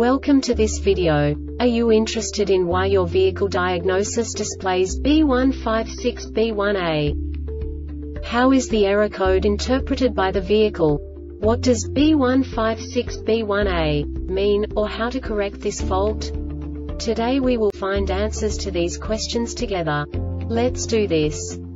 Welcome to this video. Are you interested in why your vehicle diagnosis displays B156B1A? How is the error code interpreted by the vehicle? What does B156B1A mean, or how to correct this fault? Today we will find answers to these questions together. Let's do this.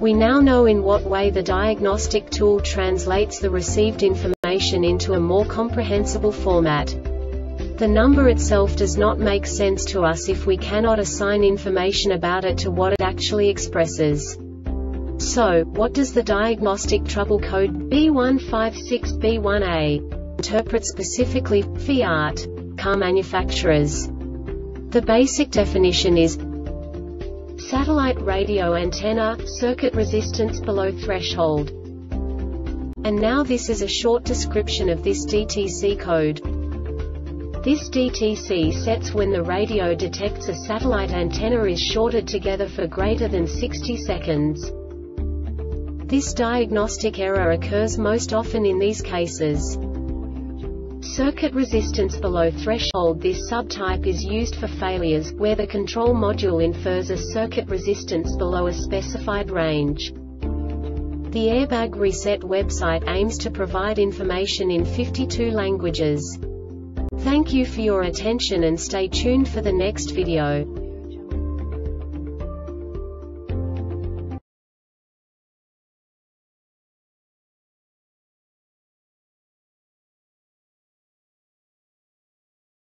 We now know in what way the diagnostic tool translates the received information into a more comprehensible format. The number itself does not make sense to us if we cannot assign information about it to what it actually expresses. So, what does the diagnostic trouble code B156B1A interpret specifically Fiat car manufacturers? The basic definition is Satellite radio antenna, circuit resistance below threshold. And now this is a short description of this DTC code. This DTC sets when the radio detects a satellite antenna is shorted together for greater than 60 seconds. This diagnostic error occurs most often in these cases. Circuit resistance below threshold This subtype is used for failures, where the control module infers a circuit resistance below a specified range. The Airbag Reset website aims to provide information in 52 languages. Thank you for your attention and stay tuned for the next video.